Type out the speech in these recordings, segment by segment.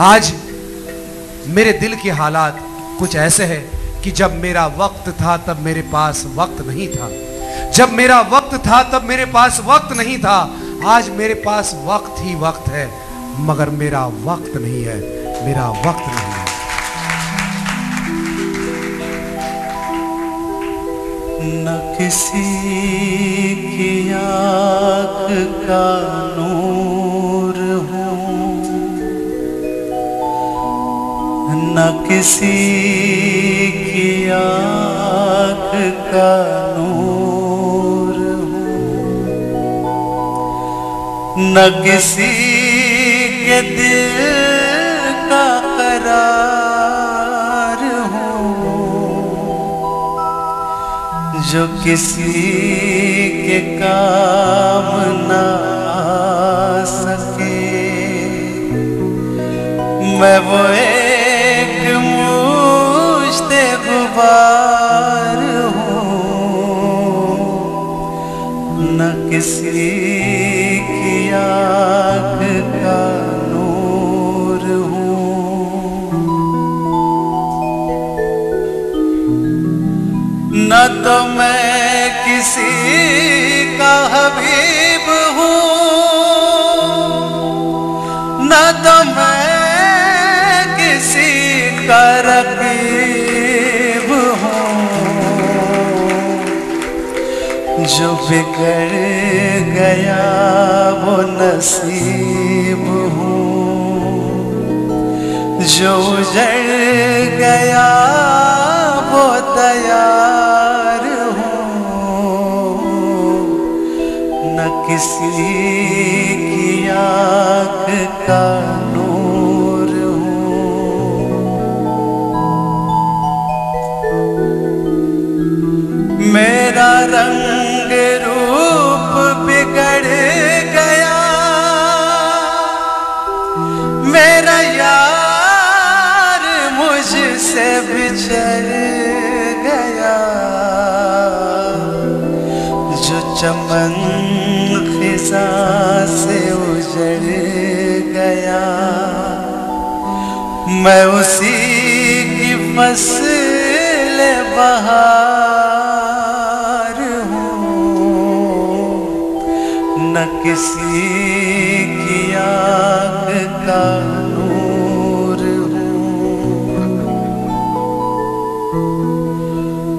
आज मेरे दिल के हालात कुछ ऐसे हैं कि जब मेरा वक्त था, तब मेरे पास वक्त नहीं था। जब मेरा वक्त था, तब मेरे पास वक्त नहीं था। आज मेरे पास वक्त ही वक्त है, मगर मेरा वक्त नहीं है, मेरा वक्त नहीं है। न किसी की आँख का नूर न किसी की आँख का नूर न किसी के दिल का करार हूँ। जो किसी के काम ना सके। मैं वो न किसी की आँख का नूर हूँ। न तो मैं जो बिगड़ गया वो नसीब हूँ। जो उजड़ गया वो तैयार हूँ। न किसी की आँख का बिछड़ गया। जो चमन से उजड़ गया। मैं उसी की फ़सल बहार हूँ। न किसी की आँख का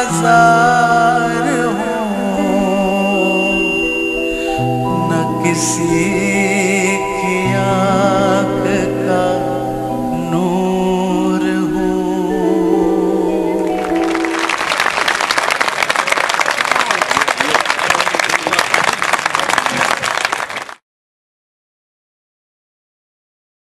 आसार हो। न किसी